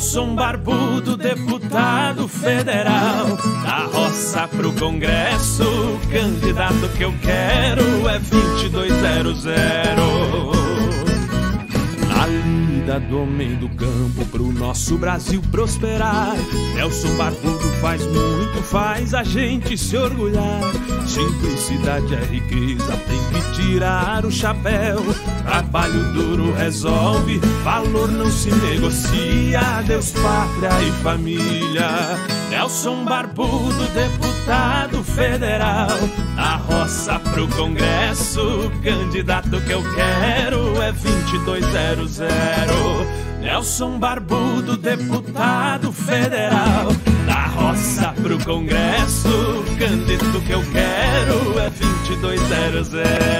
Nelson Barbudo, deputado federal, da roça pro Congresso, candidato que eu quero é 2200 vida do homem do campo pro nosso Brasil prosperar. Nelson Barbudo faz muito, faz a gente se orgulhar. Simplicidade é riqueza, tem que tirar o chapéu. Trabalho duro resolve, valor não se negocia. Deus, pátria e família. Nelson Barbudo, deputado federal, roça pro Congresso, candidato que eu quero é 2200. Nelson Barbudo, deputado federal, da roça pro Congresso, candidato que eu quero é 2200.